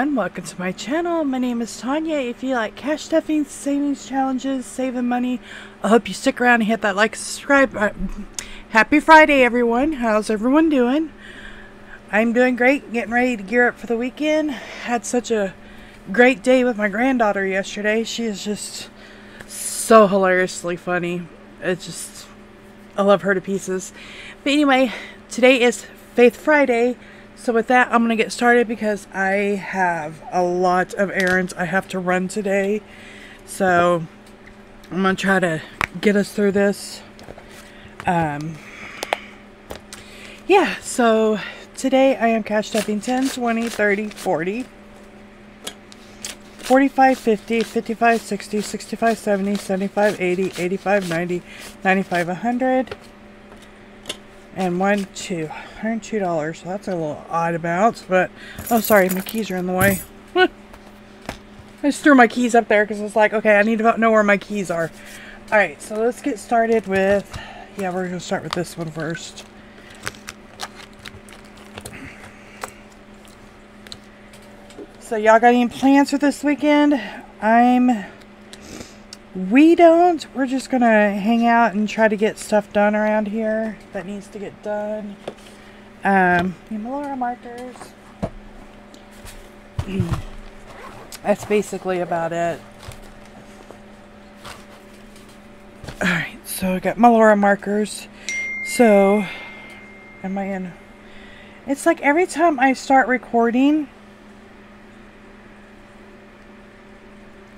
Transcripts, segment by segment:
everyone, welcome to my channel. My name is Tanya. If you like cash stuffing, savings challenges, saving money, I hope you stick around and hit that like, subscribe. Uh, happy Friday everyone. How's everyone doing? I'm doing great, getting ready to gear up for the weekend. Had such a great day with my granddaughter yesterday. She is just so hilariously funny. It's just, I love her to pieces. But anyway, today is Faith Friday. So with that, I'm going to get started because I have a lot of errands I have to run today. So I'm going to try to get us through this. Um, yeah, so today I am cash stuffing 10, 20, 30, 40, 45, 50, 55, 60, 65, 70, 75, 80, 85, 90, 95, 100, and one, two, $102. So that's a little odd amount, but, oh, sorry, my keys are in the way. I just threw my keys up there because it's like, okay, I need to know where my keys are. Alright, so let's get started with, yeah, we're to start with this one first. So y'all got any plans for this weekend? I'm we don't. We're just going to hang out and try to get stuff done around here that needs to get done. Um, Malora markers. That's basically about it. Alright, so I got Malora markers. So, am I in? It's like every time I start recording,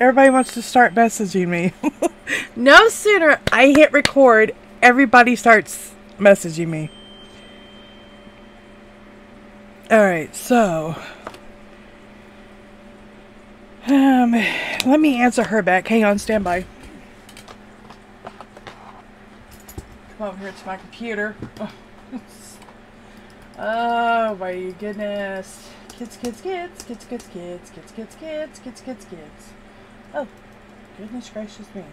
everybody wants to start messaging me. no sooner I hit record, everybody starts messaging me. Alright, so. Um, let me answer her back. Hang on, stand by. Come over here to my computer. oh my goodness. Kids, kids, kids, kids, kids, kids, kids, kids, kids, kids, kids, kids. Oh, goodness gracious me.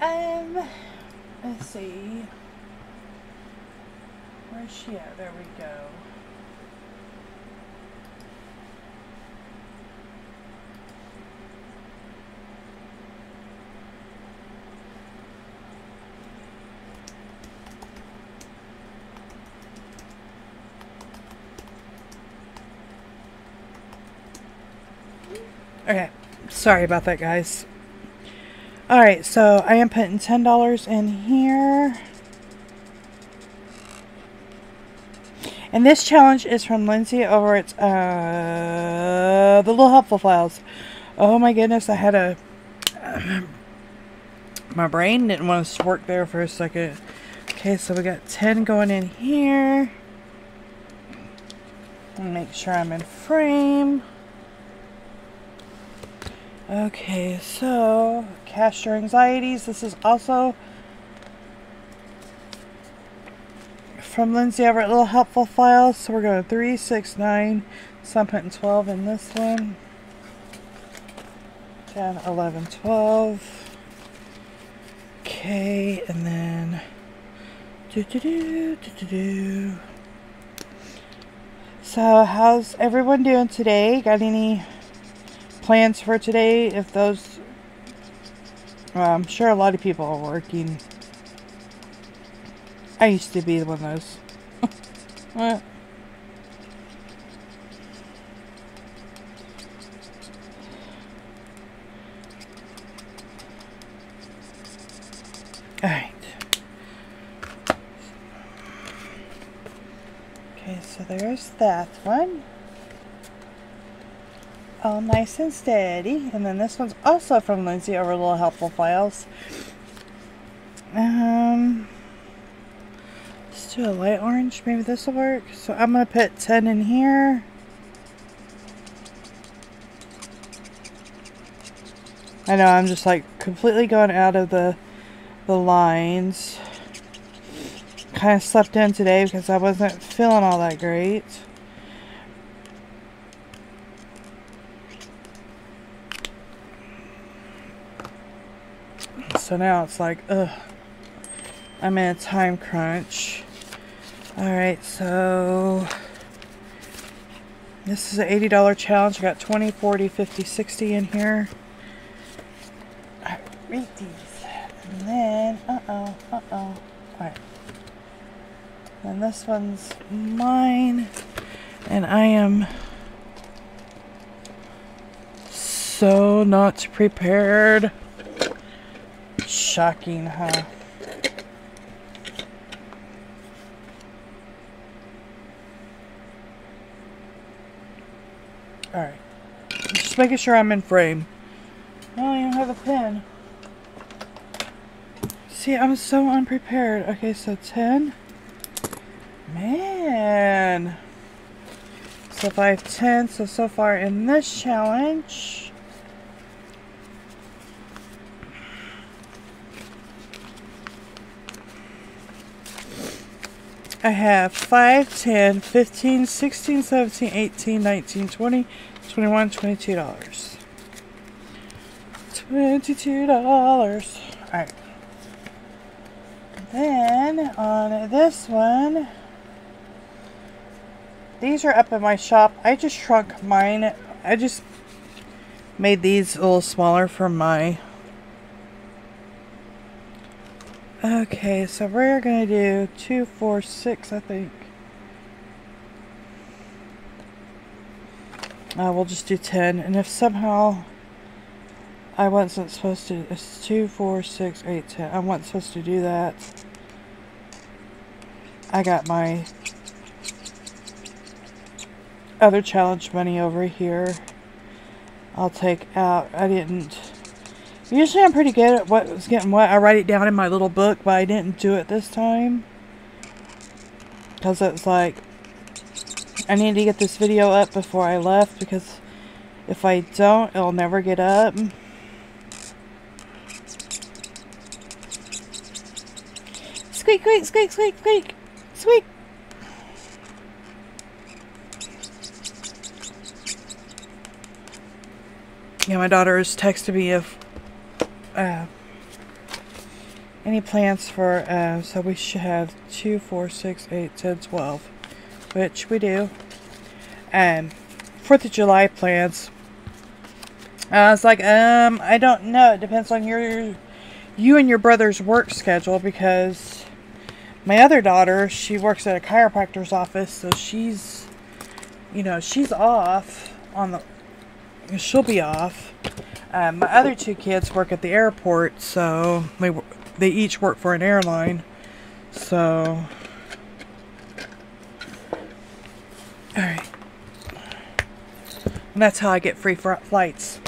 Um, let's see. Where's she at? There we go. Okay, sorry about that, guys. Alright, so I am putting $10 in here. And this challenge is from Lindsay over at uh, the Little Helpful Files. Oh my goodness, I had a... My brain didn't want to work there for a second. Okay, so we got 10 going in here. Make sure I'm in frame. Okay, so cast your anxieties. This is also from Lindsay over at Little Helpful Files. So we're going 3, 6, 9, so I'm putting 12 in this one. 10, 11, 12. Okay, and then do do do do do do. So how's everyone doing today? Got any plans for today if those well, I'm sure a lot of people are working. I used to be one of those. What Alright. Okay, so there's that one all nice and steady. And then this one's also from Lindsay over Little Helpful Files. Um, let's do a light orange. Maybe this will work. So I'm going to put 10 in here. I know, I'm just like completely going out of the, the lines. Kind of slept in today because I wasn't feeling all that great. Now it's like, ugh. I'm in a time crunch. Alright, so... This is an $80 challenge. I got 20, 40, 50, 60 in here. I read these. And then, uh-oh, uh-oh. Alright. And this one's mine. And I am so not prepared. Shocking, huh? Alright. Just making sure I'm in frame. I don't even have a pen. See, I'm so unprepared. Okay, so 10. Man. So 5, 10. So, so far in this challenge... I have 5, 10, 15, 16, 17, 18, 19, 20, 21, 22 dollars. 22 dollars. Alright. Then on this one, these are up in my shop. I just shrunk mine. I just made these a little smaller for my Okay, so we're going to do two, four, six, I think. Uh, we'll just do 10. And if somehow I wasn't supposed to, it's 2, 4, 6, 8, 10. I wasn't supposed to do that. I got my other challenge money over here. I'll take out, I didn't Usually I'm pretty good at what's getting what. I write it down in my little book, but I didn't do it this time. Because it's like, I need to get this video up before I left because if I don't, it'll never get up. Squeak, squeak, squeak, squeak, squeak, squeak. Yeah, my daughter is texting me if uh, any plans for, uh, so we should have 2, 4, 6, 8, 10, 12, which we do. And 4th of July plans. I was like, um, I don't know. It depends on your, you and your brother's work schedule because my other daughter, she works at a chiropractor's office, so she's, you know, she's off on the, she'll be off. Um, my other two kids work at the airport, so they they each work for an airline. So, all right, and that's how I get free flights.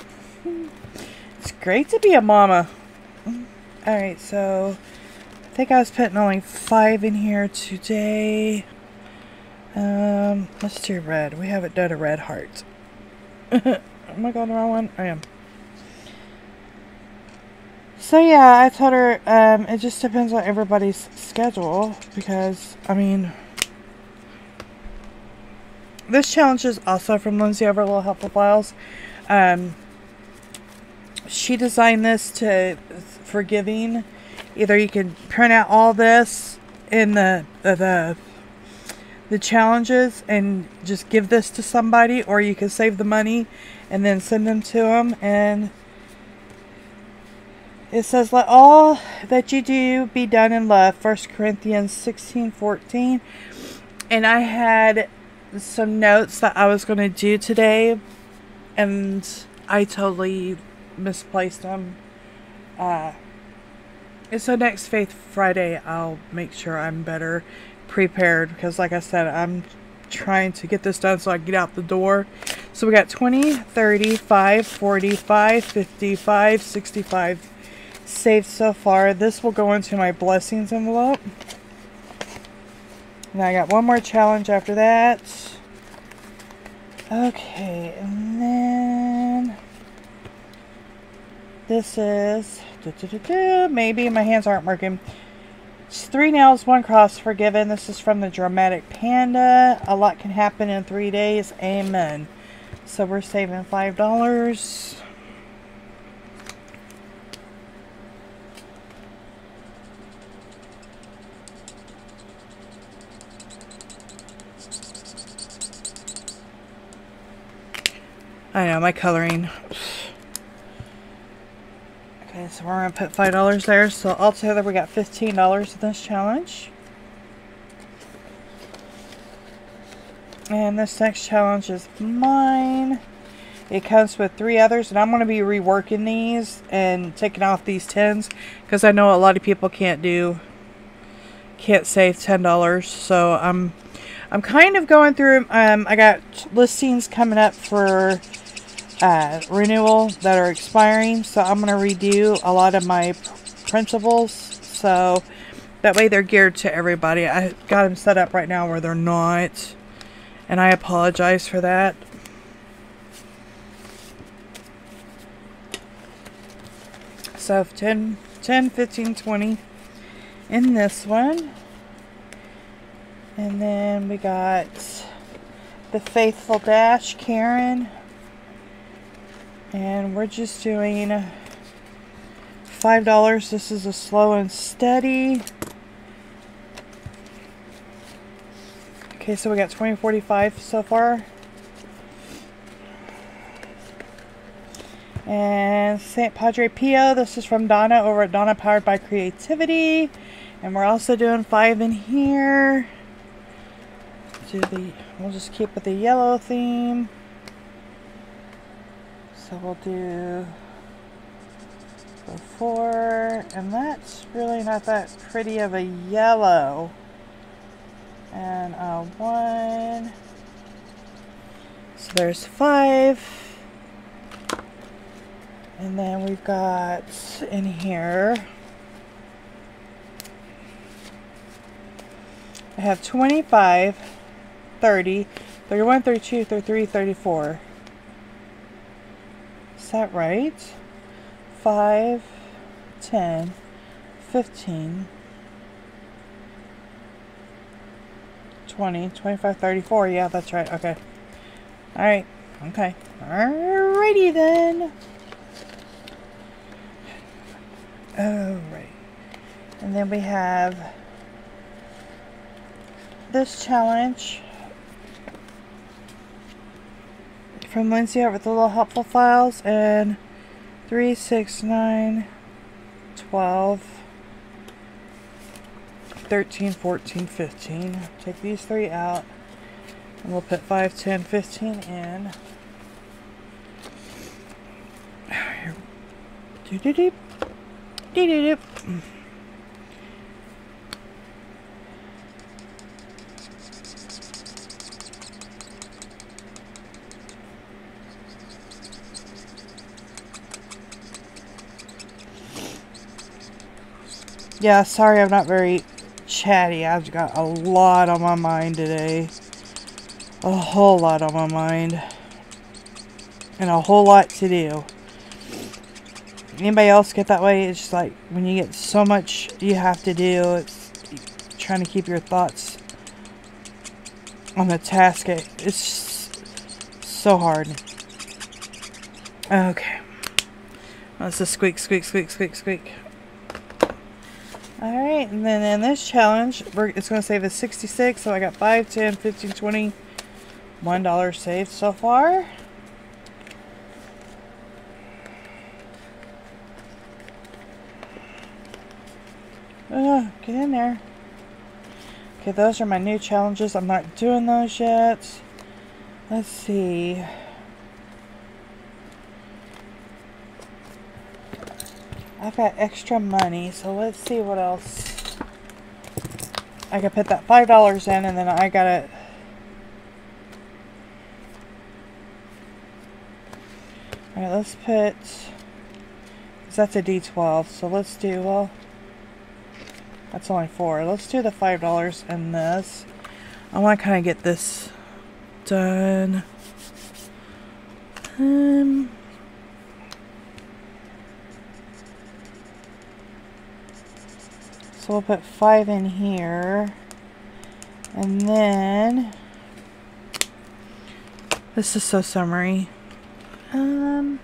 It's great to be a mama. All right, so I think I was putting only five in here today. Um, let's do red. We haven't done a red heart. Am I going the wrong one? I am. So yeah, I told her um, it just depends on everybody's schedule because, I mean, this challenge is also from Lindsay over Little Helpful Files. Um, she designed this to for giving. Either you can print out all this in the the the challenges and just give this to somebody, or you can save the money and then send them to them and it says, Let all that you do be done in love. 1 Corinthians 16 14. And I had some notes that I was going to do today, and I totally misplaced them. Uh, so next Faith Friday, I'll make sure I'm better prepared because, like I said, I'm trying to get this done so I can get out the door. So we got 20, 30, 5, 45, 55, 65, saved so far. This will go into my blessings envelope. Now I got one more challenge after that. Okay, and then this is maybe my hands aren't working. It's three nails, one cross forgiven. This is from the Dramatic Panda. A lot can happen in three days. Amen. So we're saving five dollars. I know, my coloring. Okay, so we're going to put $5 there. So altogether we got $15 in this challenge. And this next challenge is mine. It comes with three others, and I'm going to be reworking these and taking off these tens because I know a lot of people can't do, can't save ten dollars. So I'm, I'm kind of going through. Um, I got listings coming up for uh, renewal that are expiring, so I'm going to redo a lot of my principles. So that way they're geared to everybody. I got them set up right now where they're not and I apologize for that. So 10, 10, 15, 20 in this one. And then we got the Faithful Dash, Karen. And we're just doing uh, $5. This is a slow and steady. Okay, so we got 2045 so far. And St. Padre Pio, this is from Donna over at Donna Powered by Creativity. And we're also doing five in here. Do the we'll just keep with the yellow theme. So we'll do four, and that's really not that pretty of a yellow and uh, one. So there's five. And then we've got in here, I have 25, 30, 31, 32, 33, 34. Is that right? 5, 10, 15, 20, 25, 34. Yeah, that's right. Okay. Alright. Okay. Alrighty then. Alright. And then we have this challenge from Lindsay over the little helpful files and 3, 6, 9, 12, 13, 14, 15. Take these three out. And we'll put 5, 10, 15 in. Do do do. Do do do. Yeah, sorry I'm not very chatty. I've got a lot on my mind today. A whole lot on my mind. And a whole lot to do. Anybody else get that way? It's just like when you get so much you have to do, it's trying to keep your thoughts on the task. It's so hard. Okay. Let's just squeak, squeak, squeak, squeak, squeak. Alright, and then in this challenge, it's going to save us 66, so I got 5, 10, 15, 20, $1 saved so far. Uh, get in there. Okay, those are my new challenges. I'm not doing those yet. Let's see. I've got extra money, so let's see what else. I can put that $5 in and then I got it. Alright, let's put, because that's a D12, so let's do, well, that's only four. Let's do the $5 in this. I want to kind of get this done. Um... So we'll put five in here. And then, this is so summary. Um,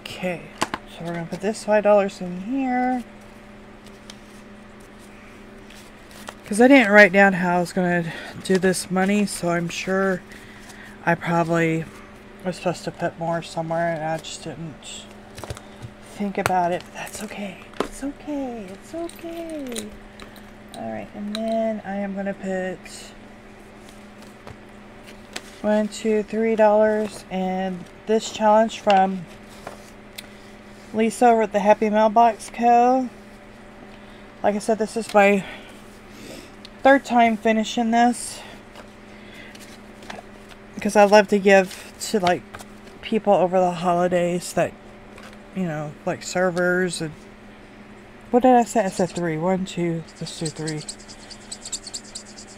okay, So we're to put this $5 in here. Because I didn't write down how I was going to do this money, so I'm sure I probably was supposed to put more somewhere and I just didn't think about it. But that's okay. It's okay. It's okay. Alright, and then I am going to put one, two, three dollars and this challenge from Lisa over at the Happy Mailbox Co. Like I said, this is my third time finishing this because I love to give to like people over the holidays that you know like servers and what did I say? I said three. One, two, let's do three.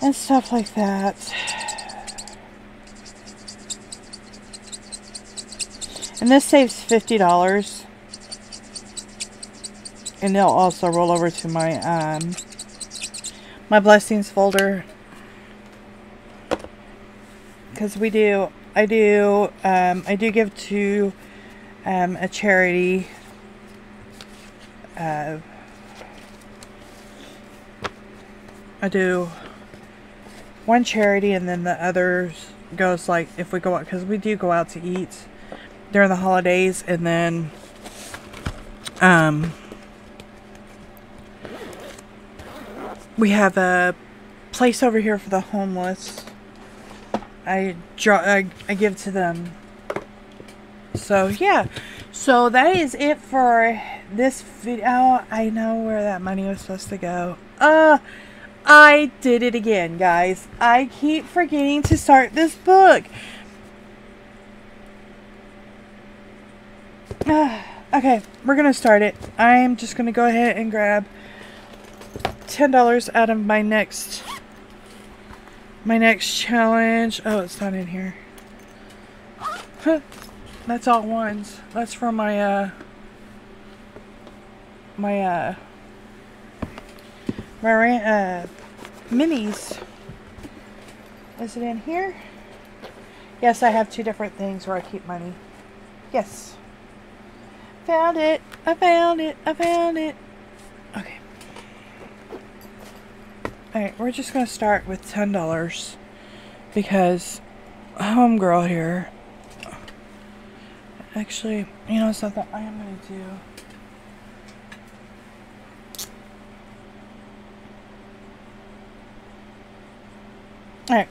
And stuff like that. And this saves $50. And they'll also roll over to my um, my blessings folder. Because we do I do um, I do give to um, a charity uh, I do one charity and then the others goes like if we go out because we do go out to eat during the holidays and then um we have a place over here for the homeless. I draw I, I give to them. So yeah. So that is it for this video. I know where that money was supposed to go. Uh I did it again, guys. I keep forgetting to start this book. okay, we're going to start it. I'm just going to go ahead and grab $10 out of my next my next challenge. Oh, it's not in here. Huh. That's all ones. That's from my uh my uh my uh minis. Is it in here? Yes, I have two different things where I keep money. Yes. Found it. I found it. I found it. Alright, we're just going to start with $10 because homegirl here actually, you know something I am going to do Alright.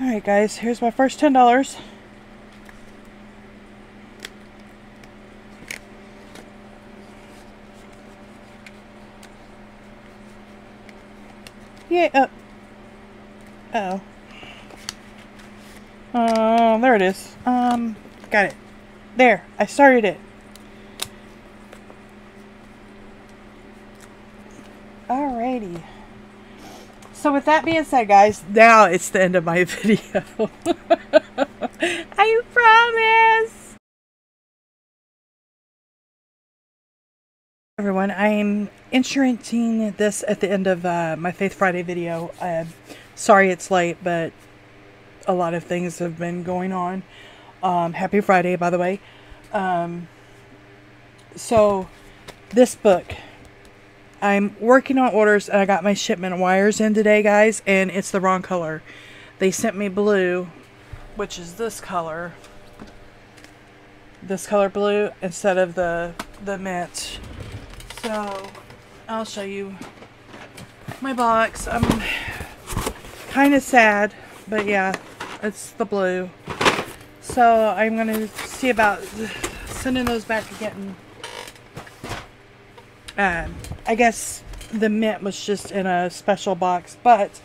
Alright guys, here's my first $10. Yeah, uh, oh. Um, there it is. Um, got it. There, I started it. Alrighty. So with that being said, guys, now it's the end of my video. I'm this at the end of uh, my Faith Friday video. Uh, sorry it's late, but a lot of things have been going on. Um, happy Friday, by the way. Um, so, this book I'm working on orders and I got my shipment wires in today, guys, and it's the wrong color. They sent me blue, which is this color. This color blue instead of the the mint. So, I'll show you my box. I'm kind of sad, but yeah, it's the blue. So, I'm going to see about sending those back again. Um, I guess the mint was just in a special box, but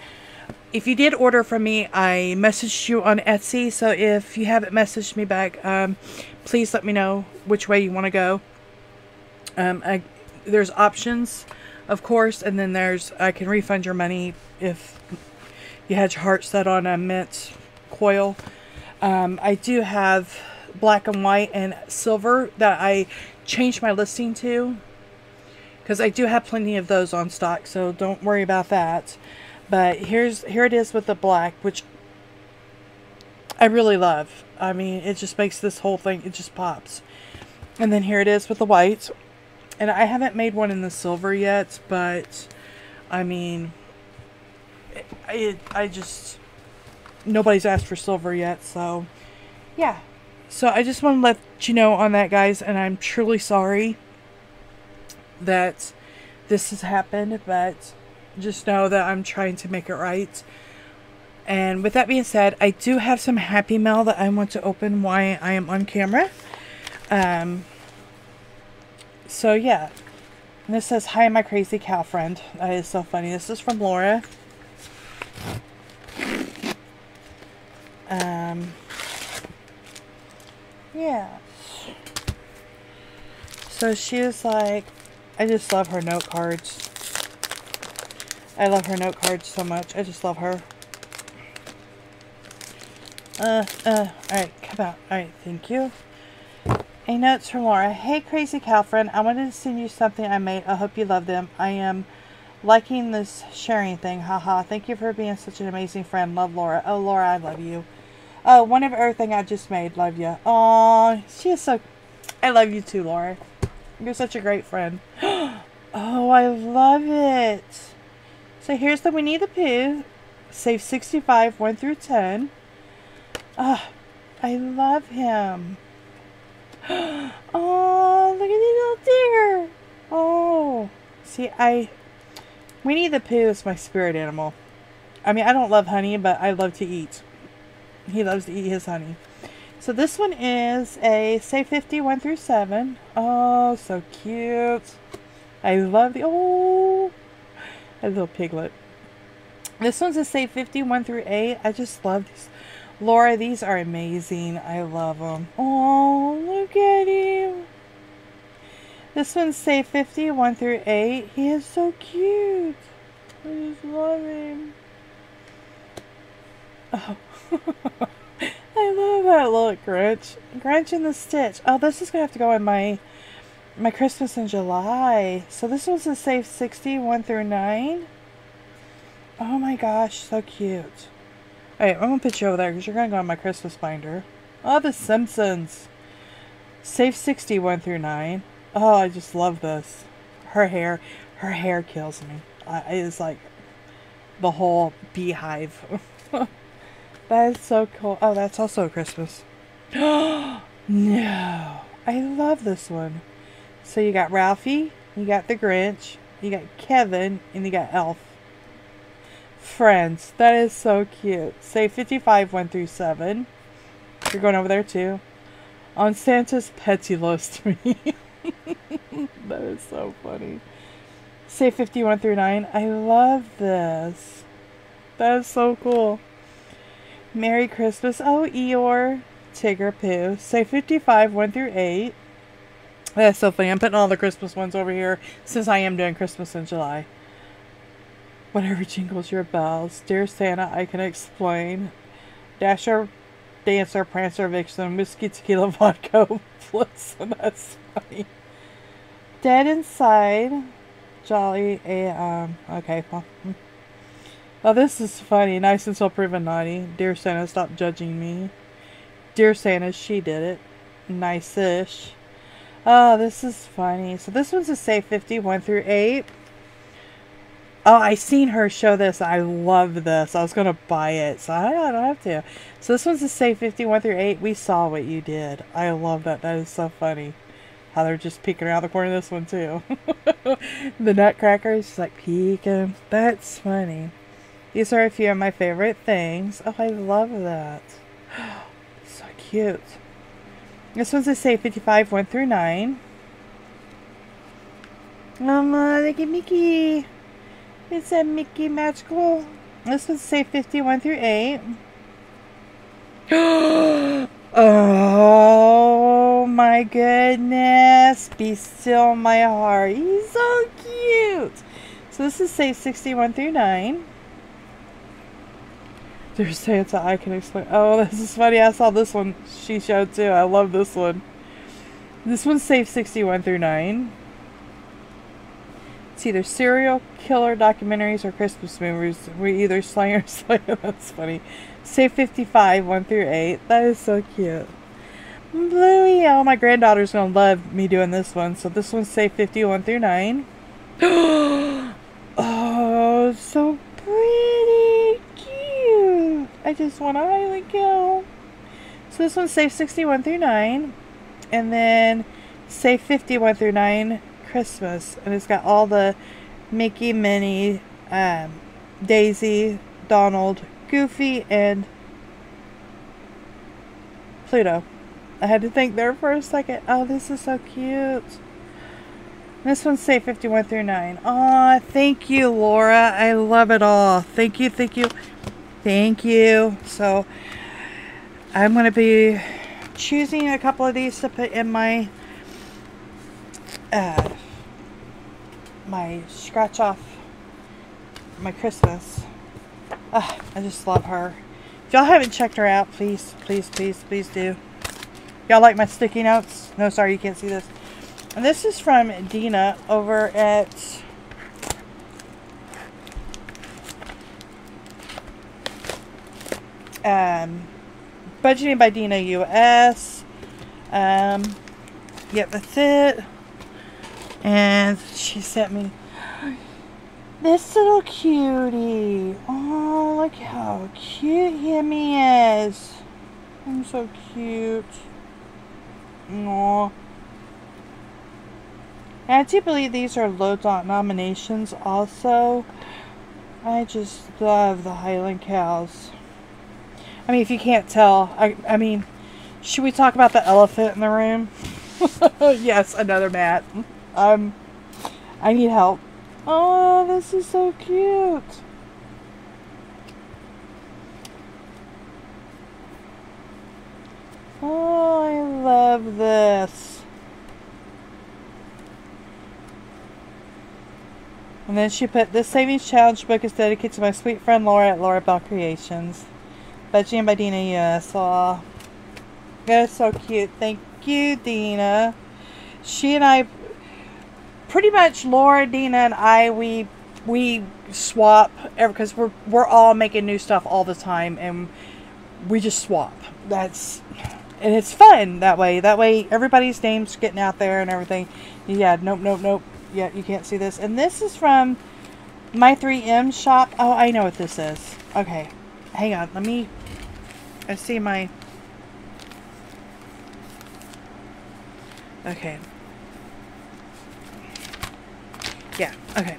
if you did order from me, I messaged you on Etsy, so if you haven't messaged me back, um, please let me know which way you want to go. Um, I, there's options, of course, and then there's, I can refund your money if you had your heart set on a mint coil. Um, I do have black and white and silver that I changed my listing to because I do have plenty of those on stock, so don't worry about that. But here's here it is with the black, which I really love. I mean, it just makes this whole thing, it just pops. And then here it is with the white. And I haven't made one in the silver yet, but I mean, it, it, I just, nobody's asked for silver yet, so yeah. So I just want to let you know on that, guys, and I'm truly sorry that this has happened, but just know that I'm trying to make it right. And with that being said, I do have some happy mail that I want to open while I am on camera. Um, so yeah. And this says, Hi, my crazy cow friend. That is so funny. This is from Laura. Um, yeah. So she is like, I just love her note cards. I love her note cards so much. I just love her. Uh, uh, alright, come out. Alright, thank you. A note from Laura. Hey, crazy cow friend. I wanted to send you something I made. I hope you love them. I am liking this sharing thing. Haha. Thank you for being such an amazing friend. Love Laura. Oh, Laura, I love you. Oh, one of everything I just made. Love you. Oh, she is so... I love you too, Laura. You're such a great friend. oh, I love it. So here's the Winnie the Pooh. Save 65, 1 through 10. Ah, oh, I love him. Oh, look at the little deer. Oh, see, I... Winnie the Pooh is my spirit animal. I mean, I don't love honey, but I love to eat. He loves to eat his honey. So this one is a say 51 through 7. Oh, so cute. I love the... Oh, a little piglet. This one's a say 51 through 8. I just love these. Laura, these are amazing. I love them. Oh, look at him. This one's say 51 through 8. He is so cute. I just love him. Oh. I love that look, Grinch. Grinch in the Stitch. Oh, this is going to have to go in my my Christmas in July. So this was a safe 60, 1 through 9. Oh my gosh, so cute. Alright, I'm to put you over there because you're to go in my Christmas binder. Oh, The Simpsons. Safe 61 through 9. Oh, I just love this. Her hair, her hair kills me. I, it's like the whole beehive. That is so cool. Oh, that's also a Christmas. no. I love this one. So you got Ralphie, you got the Grinch, you got Kevin, and you got Elf. Friends. That is so cute. Say 55, 1 through 7. You're going over there too. On Santa's Petsy list me. that is so funny. Say 51 through 9. I love this. That is so cool. Merry Christmas. Oh, Eeyore. Tigger Pooh. Say 55, 1 through 8. That's so funny. I'm putting all the Christmas ones over here since I am doing Christmas in July. Whatever jingles your bells. Dear Santa, I can explain. Dasher, Dancer, Prancer, Vixen, Whiskey, Tequila, Vodka, Blitzen. That's funny. Dead Inside. Jolly, a, um, okay, well. Oh, this is funny. Nice until proven naughty. Dear Santa, stop judging me. Dear Santa, she did it. Nice-ish. Oh, this is funny. So this one's a safe 51 through 8. Oh, I seen her show this. I love this. I was going to buy it, so I don't have to. So this one's a safe 51 through 8. We saw what you did. I love that. That is so funny. How they're just peeking around the corner of this one, too. the nutcracker is just like peeking. That's funny. These are a few of my favorite things. Oh, I love that. so cute. This one's a say 55, 1 through 9. Mama, look at Mickey. It's a Mickey magical. This one's say 51 through 8. oh my goodness. Be still my heart. He's so cute. So this is say 61 through 9. There's Santa, I can explain. Oh, this is funny. I saw this one she showed too. I love this one. This one's safe 61 through 9. It's either serial killer documentaries or Christmas movies. We either slay or. That's funny. Say 55, 1 through 8. That is so cute. Bluey. Oh, my granddaughter's going to love me doing this one. So this one's say 51 through 9. oh, so pretty. Cute. I just want to highly kill. So this one's say 61 through 9. And then say 51 through 9 Christmas, and it's got all the Mickey, Minnie, um, Daisy, Donald, Goofy, and Pluto. I had to think there for a second. Oh, this is so cute. This one's say 51 through 9. Aw, thank you, Laura. I love it all. Thank you, thank you, thank you. So, I'm going to be choosing a couple of these to put in my uh, my scratch off my Christmas. Uh, I just love her. If y'all haven't checked her out, please, please, please, please do. Y'all like my sticky notes? No, sorry, you can't see this. And this is from Dina over at um, Budgeting by Dina US. Um, yep, that's it. And she sent me this little cutie. Oh, look how cute Yemi is. I'm so cute. Aww. And I do believe these are low dot nominations also. I just love the Highland cows. I mean, if you can't tell, I, I mean, should we talk about the elephant in the room? yes, another mat. Um, I need help. Oh, this is so cute. Oh, I love this. And then she put, this savings challenge book is dedicated to my sweet friend Laura at Laura Bell Creations. Budgie by Dina, yes. Aw. That is so cute. Thank you, Dina. She and I pretty much Laura, Dina, and I we we swap because we're we're all making new stuff all the time, and we just swap. That's and it's fun that way. That way, everybody's names getting out there and everything. Yeah, nope, nope, nope. Yeah, you can't see this. And this is from my 3M shop. Oh, I know what this is. Okay, hang on. Let me. I see my. Okay, yeah, okay.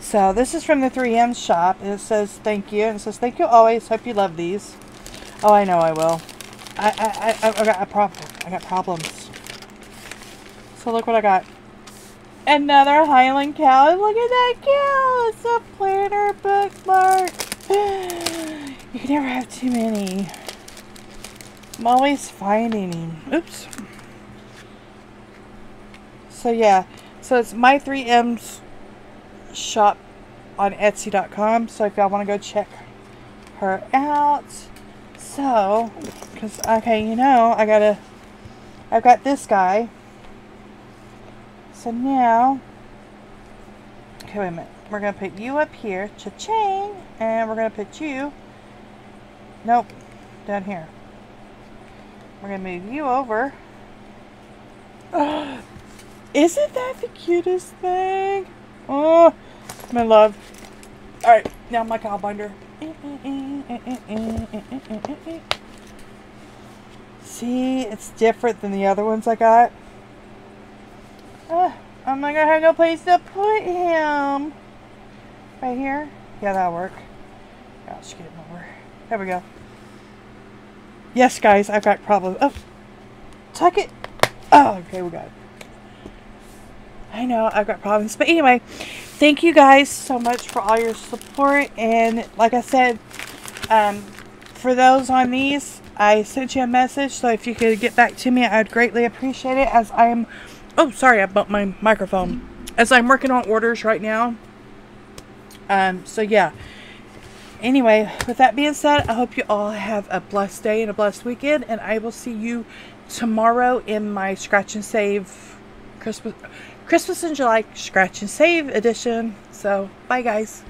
So this is from the 3M shop. It says thank you. It says thank you always. Hope you love these. Oh, I know I will. I I I, I got a problem. I got problems. So look what I got. Another Highland cow. Look at that cow. It's a planner bookmark. You can never have too many. I'm always finding him. Oops. So yeah. So it's my 3M's shop on Etsy.com. So if y'all want to go check her out. So, because, okay, you know, I gotta, I've got this guy. So now, okay, wait a minute. We're going to put you up here, cha-ching, and we're going to put you, nope, down here. We're going to move you over. Isn't that the cutest thing? Oh, my love. Alright, now my cow binder. See, it's different than the other ones I got. Uh, I'm not gonna have no place to put him. Right here? Yeah, that'll work. Gosh, get him over. There we go. Yes, guys, I've got problems. Oh, tuck it. Oh, okay, we got it. I know I've got problems. But anyway, thank you guys so much for all your support. And like I said, um, for those on these, I sent you a message. So if you could get back to me, I would greatly appreciate it. As I'm, oh, sorry, I bumped my microphone. As I'm working on orders right now. Um, so yeah. Anyway, with that being said, I hope you all have a blessed day and a blessed weekend. And I will see you tomorrow in my scratch and save Christmas Christmas in July Scratch and Save edition. So, bye guys.